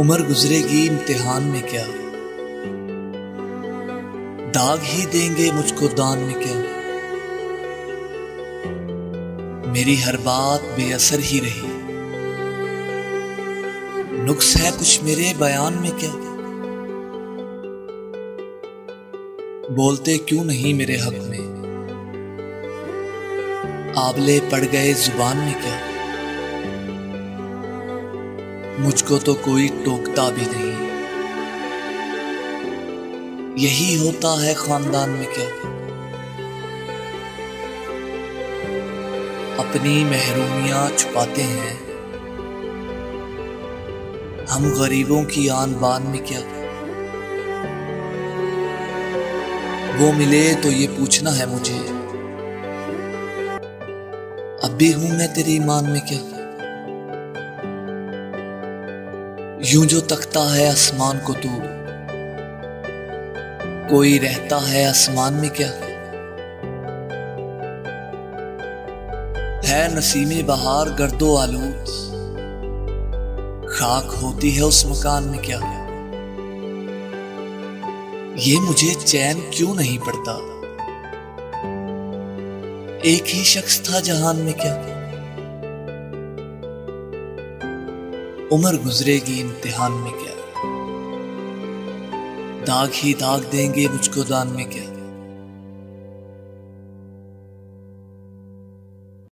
उम्र गुजरेगी इम्तिहान में क्या? दाग ही देंगे मुझको दान में क्या? मेरी हर बात बेअसर ही रही। नुक्स है कुछ मेरे बयान में क्या? बोलते क्यों नहीं मेरे हक में? आबले पड़ गए ज़ुबान में क्या? मुझको तो कोई टोकता भी नहीं। यही होता है खानदान में क्या? अपनी महरूमियाँ छुपाते हैं। हम गरीबों की आन बान में क्या? वो मिले तो ये पूछना है मुझे। अब भी हूँ मैं तेरी ईमान में क्या? यूँ जो तकता है आसमान को तू। कोई रहता है आसमान में क्या? है नसीमे बहार गर्दो आलूद। खाक होती है उस मकान में क्या? ये मुझे चैन क्यों नहीं पड़ता? एक ही शख्स था जहान में क्या? उम्र गुजरेगी इम्तिहान में क्या? दाग ही दाग देंगे मुझको दान में क्या?